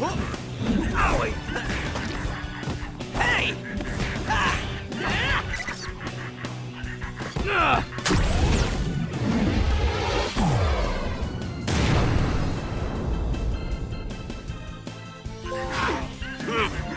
Owie! Hey! Ah! Hmm.